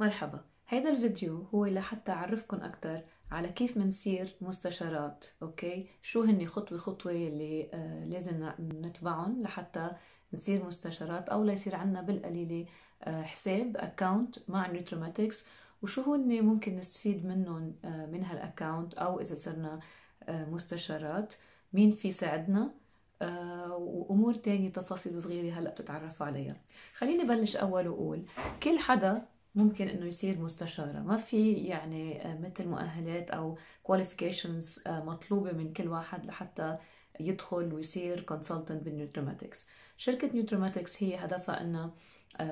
مرحبا. هيدا الفيديو هو لحتى أعرفكم أكثر على كيف منصير مستشارات okay؟ شو هني خطوة خطوة اللي آه لازم نتبعهم لحتى نصير مستشارات أو ليصير عنا بالقليلة آه حساب account مع Nutrimetics وشو هن ممكن نستفيد منهم آه من هال account أو إذا صرنا آه مستشارات؟ مين فيه يساعدنا؟ آه، وأمور تانية تفاصيل صغيرة هلأ بتتعرفوا عليها. خليني بلش أول وأقول كل حدا ممكن إنه يصير مستشاره ما في يعني آه، مثل مؤهلات أو qualifications آه، مطلوبة من كل واحد لحتى يدخل ويصير consultant بال Nutrimetics. شركة Nutrimetics هي هدفها إنها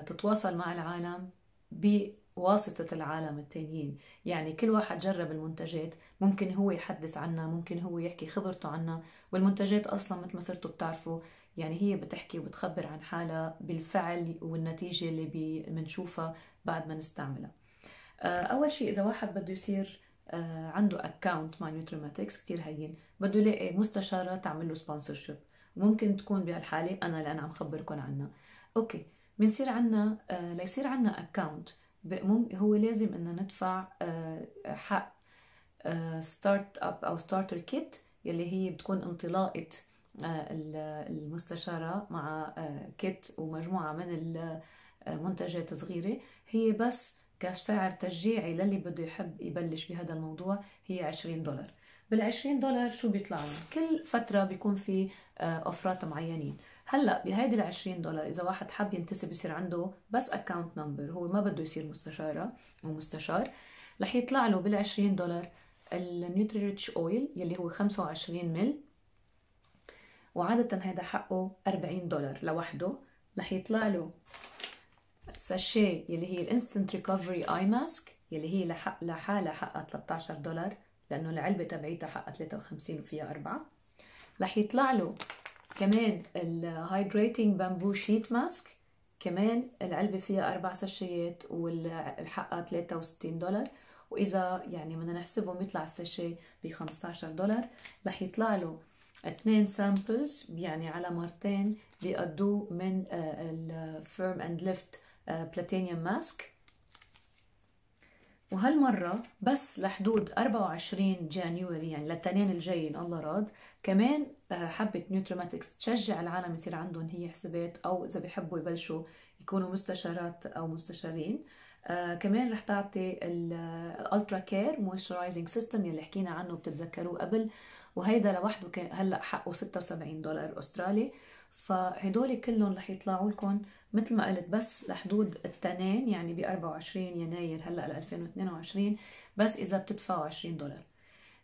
تتواصل مع العالم واسطة العالم التانيين. يعني كل واحد جرب المنتجات ممكن هو يحدث عنها ممكن هو يحكي خبرته عنها والمنتجات أصلا مثل ما صرتوا بتعرفوا يعني هي بتحكي وبتخبر عن حالها بالفعل والنتيجة اللي بنشوفها بعد ما نستعملها. آه، أول شيء إذا واحد بده يصير آه، عنده account مع Nutrimetics كثير هين بده يلاقي مستشارة تعمل له sponsorship ممكن تكون بهالحالة أنا اللي أنا عم خبركم عنها. okay بنصير عنا آه، ليصير عنا account هو لازم ان ندفع حق start up أو starter kit يلي هي بتكون انطلاقة المستشارة مع kit آه، ومجموعة من المنتجات صغيرة هي بس كسعر تشجيعي للي بده يحب يبلش بهذا الموضوع هي 20 دولار. بال 20 دولار شو بيطلع؟ كل فترة بيكون في offer ات معينين. هلأ بهيدي ال 20 دولار إذا واحد حاب ينتسب يصير عنده بس account number هو ما بده يصير مستشارة أو مستشار رح يطلع له بال 20 دولار ال Nutri-Rich Oil يلي هو 25 مل وعادة هيدا حقه 40 دولار لوحده رح يطلع له sachet يلي هي ال instant recovery eye mask يلي هي لحق لحالها حقها 13 دولار لأنه العلبة تبعيتها حقها 53 وفيها أربعة. رح يطلع له كمان ال hydrating bamboo sheet mask كمان العلبة فيها أربع sachet ات والحقها 63 دولار. وإذا يعني بدنا نحسبهم يطلع ال sachet ب 15 دولار رح يطلع له اثنين samples يعني على مرتين بيقضوا من ال firm and lift platinum mask وهالمرة بس لحدود 24 January يعني للتنين الجايين الله راد. كمان آه، حبت Nutrimetics تشجع العالم يصير عندهم هي حسابات أو إذا بيحبوا يبلشوا يكونوا مستشارات أو مستشارين. آه كمان رح تعطي ال Ultra Care moisturising system يلي حكينا عنه بتتذكروه قبل وهيدا لوحده هلأ حقه 76 دولار أسترالي. فهدول كلهم رح يطلعوا لكم مثل ما قلت بس لحدود التنين يعني ب 24 يناير هلأ ل 2022 بس إذا بتدفعوا 20 دولار.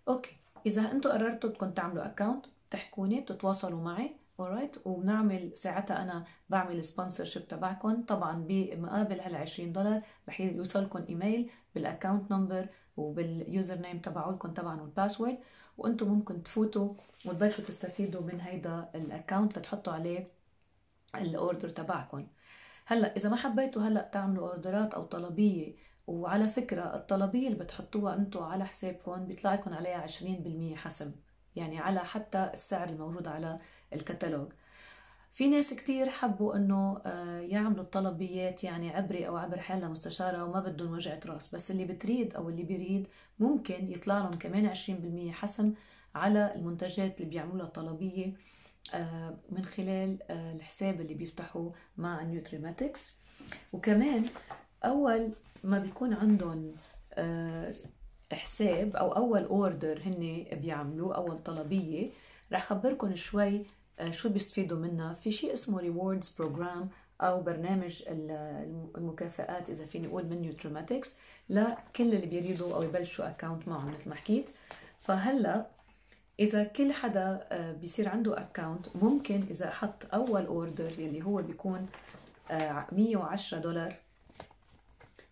okay إذا أنتم قررتوا بدكم تعملوا account بتحكوني بتتواصلوا معي. Alright. وبنعمل ساعتها أنا بعمل sponsorship تبعكم. طبعا بمقابل هال 20 دولار رح يوصلكم إيميل بال account number وبال username تبعولكم طبعا وال password وأنتم ممكن تفوتوا وتبلشوا تستفيدوا من هيدا ال account لتحطوا عليه ال order تبعكم. هلأ إذا ما حبيتوا هلأ تعملوا order ات أو طلبية. وعلى فكرة الطلبية اللي بتحطوها أنتم على حسابكم بيطلع لكم عليها 20% حسم. يعني على حتى السعر الموجود على الكتالوج. في ناس كتير حبوا إنه آه، يعملوا الطلبيات يعني عبري أو عبر حالة مستشارة وما بدهم وجعة رأس. بس اللي بتريد أو اللي بيريد ممكن يطلع لهم كمان 20% حسم على المنتجات اللي بيعملوها طلبية آه، من خلال آه، الحساب اللي بيفتحوه مع نيوتريماتكس وكمان أول ما بيكون عندهم حساب أو أول order هن بيعملوه أول طلبية رح خبركم شوي آه، شو بيستفيدوا منها. في شيء اسمه rewards program أو برنامج المكافآت إذا فيني أقول من نيوتريمتكس لكل اللي بيريدوا أو يبلشوا account معهم مثل ما حكيت. فهلا إذا كل حدا آه، بيصير عنده account ممكن إذا حط أول order يلي هو بيكون 110 آه، دولار.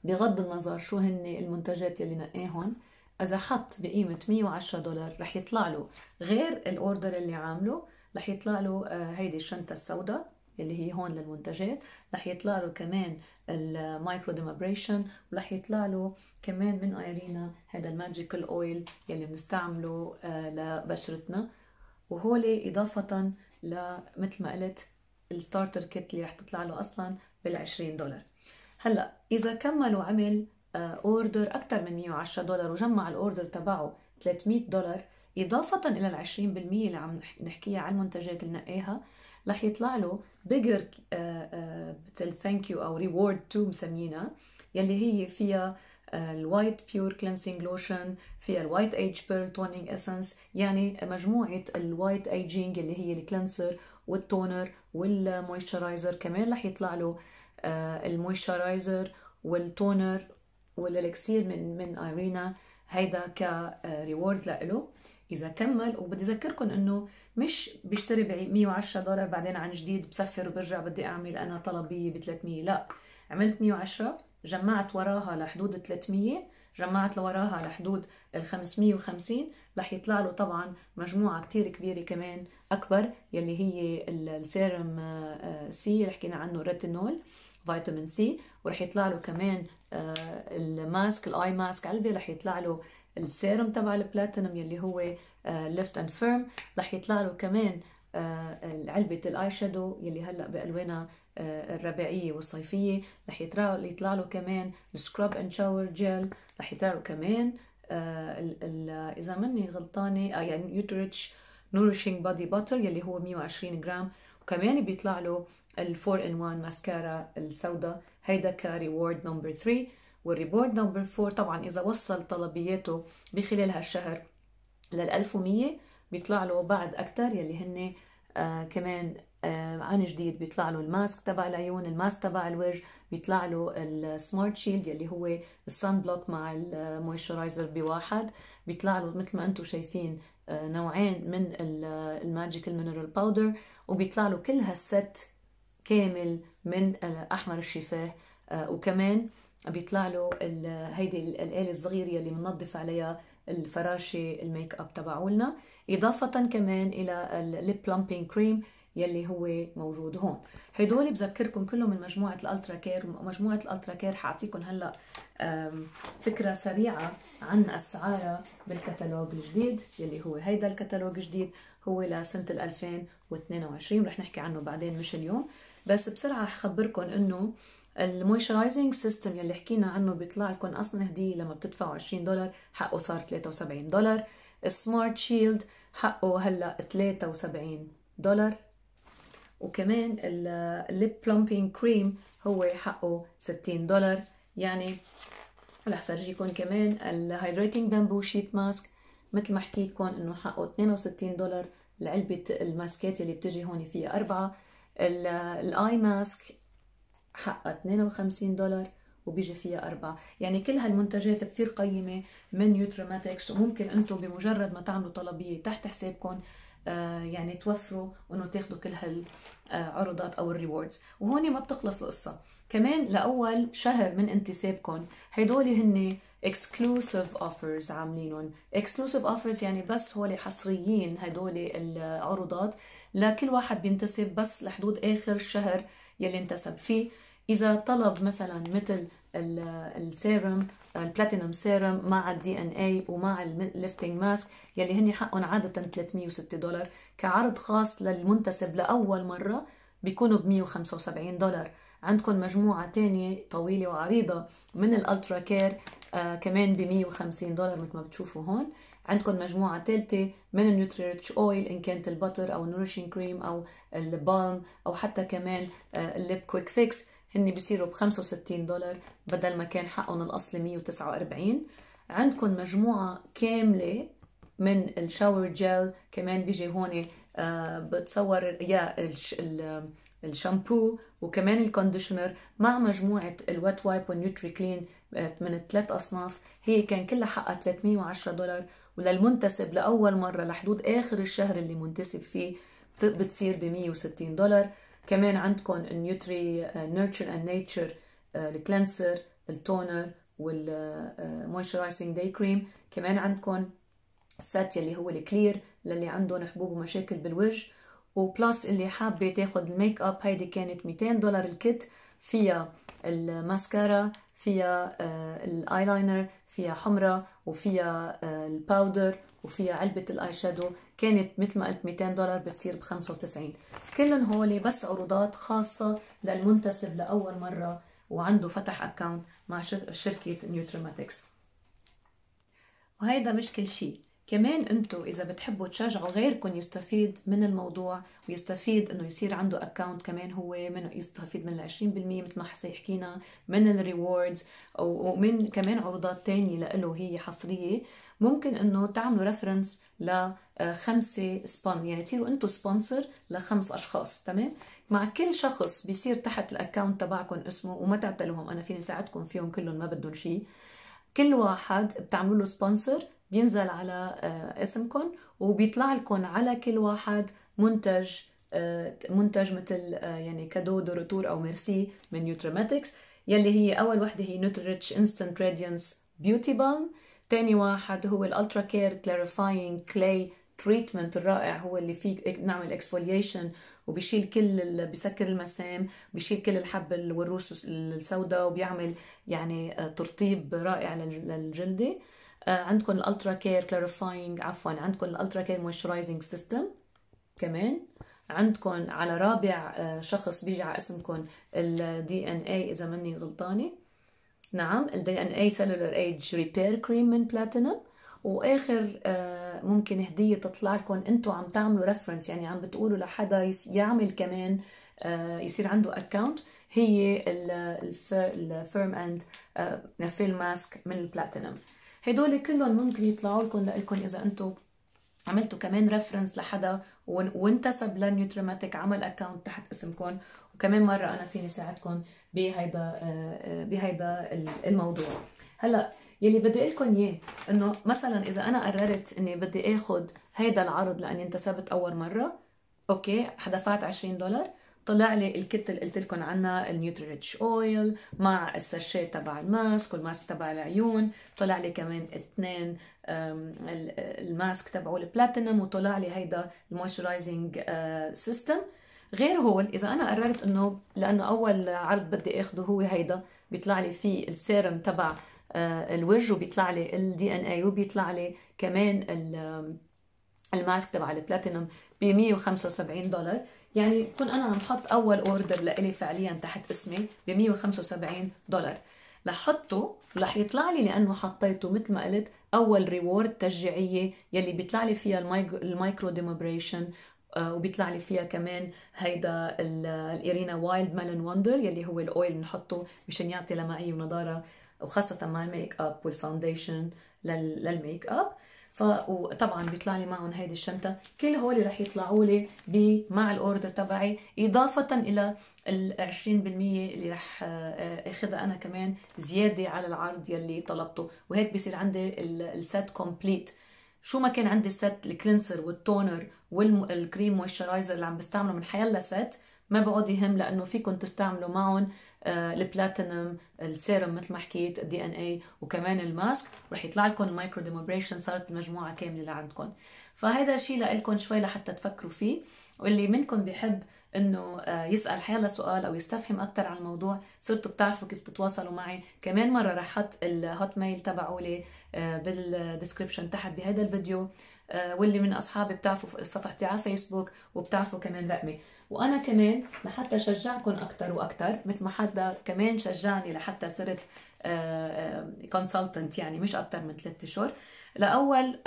بغض النظر شو هن المنتجات يلي نقاهم إذا حط بقيمة 110 دولار رح يطلع له غير ال order اللي عامله رح يطلع له آه، هيدي الشنطة السوداء اللي هي هون للمنتجات رح يطلع له كمان ال microdermabrasion ورح يطلع له كمان من آيرينا هذا ال magical oil يلي بنستعمله آه، لبشرتنا. وهولي إضافة لمثل ما قلت ال starter kit اللي رح تطلع له أصلا بال 20 دولار. هلأ إذا كمل وعمل order أكثر من 110 دولار وجمع ال order تبعه 300 دولار إضافة إلى ال 20% اللي عم نحكيها على المنتجات اللي نقاها رح يطلع له bigger مثل thank you أو reward 2 مسمينها يلي هي فيها ال white pure cleansing lotion فيها ال white ageing pearl toning essence يعني مجموعة ال white ageing اللي هي ال cleanser وال toner وال moisturizer كمان رح يطلع له ال moisturizer وال toner وال elixir من من إيرينا هيدا ك reward لإله. إذا كمل وبدي أذكركم إنه مش بيشتري ب 110 دولار بعدين عن جديد بسفر وبرجع بدي أعمل أنا طلبيه ب 300 لا عملت 110 جمعت وراها لحدود 300 جمعت لوراها لحدود ال 550 رح يطلع له طبعا مجموعة كتير كبيرة كمان أكبر يلي هي ال serum C اللي حكينا عنه retinol vitamin C ورح يطلع له كمان ال mask ال eye mask علبه رح يطلع له السيرم تبع البلاتينوم يلي هو lift and firm رح يطلع له كمان علبة ال eye shadow يلي هلأ بألوانها الربيعية والصيفية. رح يطلع له كمان ال scrub and shower gel رح يطلع له كمان إذا ماني غلطانة يعني نيوتريتش nourishing body butter يلي هو 120 جرام. وكمان بيطلع له ال four in 1 ماسكارا السوداء. هيدا ك reward number 3 وال reward number 4 طبعا إذا وصل طلبياته بخلال هالشهر لل 1100 بيطلع له بعد أكثر يلي هن آه كمان آه عن جديد بيطلع له ال mask تبع العيون ال mask تبع الوجه بيطلع له ال smart shield يلي هو ال sunblock مع ال moisturizer بواحد. بيطلع له مثل ما أنتم شايفين آه نوعين من ال magical mineral powder. وبيطلع له كل هال set كامل من أحمر الشفاه آه وكمان بيطلع له هيدي الآلة الصغيرة اللي بننظف عليها الفراشة الميك أب تبعولنا إضافة كمان إلى ال lip plumping cream يلي هو موجود هون. هدول بذكركم كلهم من مجموعة ال ultra care مجموعة ال ultra care حاعطيكم هلأ فكرة سريعة عن أسعارها بالكتالوج الجديد يلي هو هيدا الكتالوج الجديد هو لسنة 2022 رح نحكي عنه بعدين مش اليوم. بس بسرعة حخبركم إنه ال moisturizing system يلي حكينا عنه بيطلع لكم أصلا هدية لما بتدفعوا 20 دولار حقه صار 73 دولار. ال smart shield حقه هلأ 73 دولار. وكمان ال lip plumping cream هو حقه 60 دولار. يعني رح فرجيكم كمان ال hydrating bamboo sheet mask مثل ما حكيتكم إنه حقه 62 دولار العلبة ال maskات اللي بتجي هون فيها أربعة. ال eye mask حقها 52 دولار وبيجي فيها أربعة. يعني كل هالمنتجات كتير قيمة من نيوتريمتكس وممكن أنتم بمجرد ما تعملوا طلبية تحت حسابكم آه يعني توفروا وانه تاخذوا كل هالعروضات أو ال rewards. وهون ما بتخلص القصة. كمان لأول شهر من انتسابكم هدول هن exclusive offers عاملينهم. Exclusive offers يعني بس هول حصريين هدول العروضات. لكل واحد بينتسب بس لحدود آخر الشهر يلي انتسب فيه. إذا طلب مثلا مثل ال serum ال platinum serum مع ال DNA ومع ال lifting mask يلي هن حقهم عادة 306 دولار. كعرض خاص للمنتسب لأول مرة بيكونوا ب 175 دولار. عندكم مجموعة تانية طويلة وعريضة من ال ultra care آه كمان ب 150 دولار مثل ما بتشوفوا هون. عندكم مجموعة ثالثة من النيوتريتش oil إن كانت ال butter أو ال nourishing cream أو ال balm أو حتى كمان ال lip quick fix هن بيصيروا ب 65 دولار بدل ما كان حقهم الأصلي 149 عندكم مجموعة كاملة من ال shower gel كمان بيجي هون آه بتصور يا الشامبو وكمان ال conditioner مع مجموعة ال wet wipe والنيوتري clean من الثلاث أصناف. هي كان كلها حقها 310 دولار. وللمنتسب لأول مرة لحدود آخر الشهر اللي منتسب فيه بتصير ب 160 دولار. كمان عندكم النيوتري نيرتشر اند نيتشر الكلانسر التونر والمويسترايزنج داي كريم كمان عندكم ال set يلي هو ال clear للي عندهم حبوب ومشاكل بالوجه. و plus اللي حابة تاخد ال make up هيدي كانت 200 دولار ال kit فيها الماسكارا فيها الأيلاينر فيها حمرة وفيها ال powder وفيها علبة ال eye shadow كانت مثل ما قلت 200 دولار بتصير ب 95 كلهم هولي بس عروضات خاصة للمنتسب لأول مرة وعنده فتح account مع شركة Nutrimetics وهيدا مش كل شيء كمان انتو إذا بتحبوا تشجعوا غيركم يستفيد من الموضوع ويستفيد إنه يصير عنده account كمان هو من يستفيد من ال 20% مثل ما حكينا من ال rewards ومن كمان عروضات تانية له هي حصرية. ممكن إنه تعملوا reference لخمسه سبون يعني تصيروا أنتم sponsor لخمس أشخاص تمام؟ مع كل شخص بيصير تحت ال account تبعكم اسمه وما تعتلوا هم أنا فيني ساعدكم فيهم كلهم ما بدهم شيء كل واحد بتعملوا له sponsor بينزل على آه، اسمكم وبيطلع لكم على كل واحد منتج آه، منتج مثل آه، يعني cadeau de retour أو ميرسي من Nutrimetics يلي هي أول وحدة هي Nutri-Rich instant radiance beauty balm ثاني واحد هو ال Ultra Care clarifying clay treatment الرائع هو اللي فيه نعمل exfoliation وبيشيل كل. بيسكر المسام بيشيل كل الحب والروس السوداء وبيعمل يعني ترطيب رائع للجلدة عندكم ال Ultra Care clarifying عفوا عندكم ال Ultra Care moisturizing system كمان. عندكم على رابع آه، شخص بيجي على اسمكم ال DNA إذا ماني غلطانة. نعم ال DNA cellular age repair cream من بلاتينم وآخر آه، ممكن هدية تطلع لكم أنتم عم تعملوا reference يعني عم بتقولوا لحدا يعمل كمان آه، يصير عنده account هي ال firm and feel mask من البلاتينم هدول كلهم ممكن يطلعوا لكم لكم إذا أنتم عملتوا كمان reference لحدا وانتسب لل Nutrimetics عمل account تحت اسمكم. وكمان مرة أنا فيني ساعدكم بهيدا آه، بهيدا الموضوع. هلأ يلي بدي أقول لكم إياه إنه مثلا إذا أنا قررت إني بدي اخذ هيدا العرض لأني انتسبت أول مرة okay دفعت 20 دولار. طلع لي ال kit اللي قلت لكم عنها ال Nutri-Rich oil مع ال sachet تبع ال mask وال mask تبع العيون. طلع لي كمان اثنين ال mask تبعه البلاتينم وطلع لي هيدا ال moisturizing system. غير هون إذا أنا قررت إنه لأنه أول عرض بدي آخده هو هيدا بيطلع لي فيه السيرم تبع آه، الوجه وبيطلع لي ال DNA وبيطلع لي كمان ال mask تبع البلاتينوم ب 175 دولار. يعني بكون أنا عم حط أول order لإلي فعليا تحت اسمي ب 175 دولار. رح يطلع لي لأنه حطيته مثل ما قلت أول reward تشجيعية يلي بيطلع لي فيها ال microdermabrasion آه، وبيطلع لي فيها كمان هيدا الإيرينا wild melon wonder يلي هو ال oil بنحطه مشان يعطي لمعية ونضارة وخاصة مع ال make up وال foundation لل make up. وطبعا بيطلع لي معهم هيدي الشنطة. كل هول رح يطلعوا لي مع ال order تبعي إضافة إلى ال 20% اللي رح آه، أخذها أنا كمان زيادة على العرض يلي طلبته. وهيك بصير عندي ال set complete شو ما كان عندي ال set ال cleanser وال toner والكريم moisturizer اللي عم بستعمله من حيلا set ما بقى يهم لأنه فيكم تستعملوا معهم ال Platinum ال serum مثل ما حكيت ال DNA وكمان ال mask. رح يطلع لكم ال microdermabrasion صارت المجموعة كاملة لعندكم فهذا الشيء لكم شوي لحتى تفكروا فيه. واللي منكم بيحب إنه آه، يسأل حيلا سؤال أو يستفهم أكثر عن الموضوع صرتوا بتعرفوا كيف تتواصلوا معي. كمان مرة رح أحط ال Hotmail تبعولي آه، بال description تحت بهذا الفيديو. واللي من أصحابي بتعرفوا صفحتي على فيسبوك وبتعرفوا كمان رقمي. وأنا كمان لحتى شجعكم أكثر وأكثر مثل ما حدا كمان شجعني لحتى صرت consultant يعني مش أكثر من ثلاثة اشهر لأول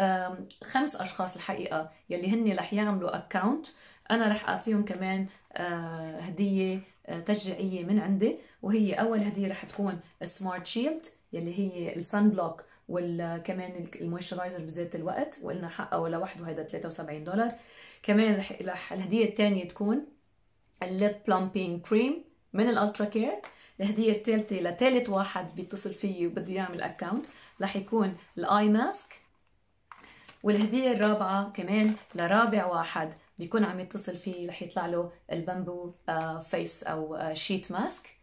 خمس أشخاص الحقيقة يلي هن رح يعملوا account أنا رح أعطيهم كمان آه، هدية آه، تشجيعية من عندي. وهي أول هدية رح تكون smart shield يلي هي ال sun block وكمان ال moisturizer بذات الوقت وقلنا حقه لوحده هيدا 73 دولار. كمان رح, رح الهدية الثانية تكون ال lip plumping cream من ال Ultra Care. الهدية الثالثه لثالث واحد بيتصل فيي وبده يعمل account رح يكون ال eye mask. والهدية الرابعة كمان لرابع واحد بيكون عم يتصل فيه رح يطلع له ال bamboo face آه، أو sheet آه، mask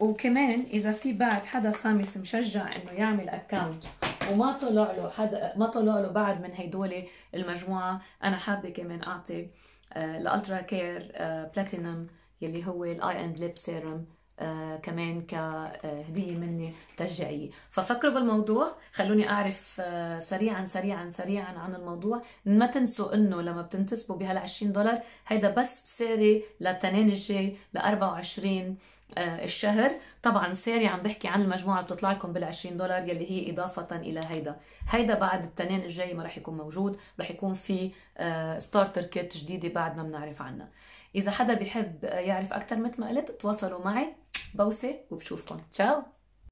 وكمان إذا في بعد حدا خامس مشجع إنه يعمل account وما طلع له حدا ما طلع له بعد من هيدول المجموعة أنا حابة كمان أعطي ال Ultra Care Platinum يلي هو ال eye and lip serum كمان كهديه مني تعطوني تشجيعية. ففكروا بالموضوع خلوني أعرف آه، سريعا سريعا سريعا عن الموضوع. ما تنسوا إنه لما بتنتسبوا بهال 20 دولار هيدا بس ساري للتنين الجاي ل 24 آه، الشهر. طبعا ساري عم بحكي عن المجموعة اللي بتطلع لكم بال 20 دولار يلي هي إضافة إلى هيدا. هيدا بعد التنين الجاي ما رح يكون موجود رح يكون في starter kit جديدة بعد ما بنعرف عنها. إذا حدا بيحب يعرف أكثر مثل ما قلت تواصلوا معي. بوسة وبشوفكم. تشاو!